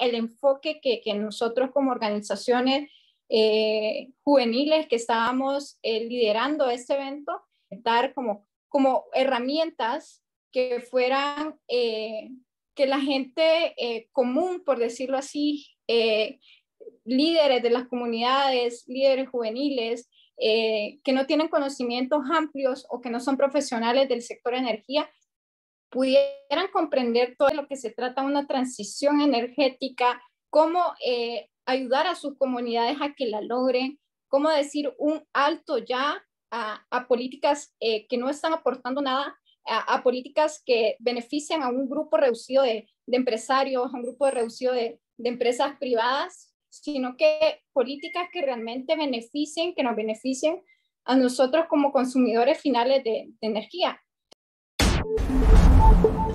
el enfoque que, nosotros como organizaciones eh, juveniles que estábamos eh, liderando este evento, dar como, como herramientas que fueran, eh, que la gente común, por decirlo así, líderes de las comunidades, líderes juveniles, que no tienen conocimientos amplios o que no son profesionales del sector energía, pudieran comprender todo lo que se trata de una transición energética, cómo eh, ayudar a sus comunidades a que la logren, cómo decir un alto ya a, políticas eh, que no están aportando nada, a, políticas que benefician a un grupo reducido de, empresarios, a un grupo reducido de, empresas privadas, sino que políticas que realmente beneficien, que nos beneficien a nosotros como consumidores finales de, de energía. Thank you.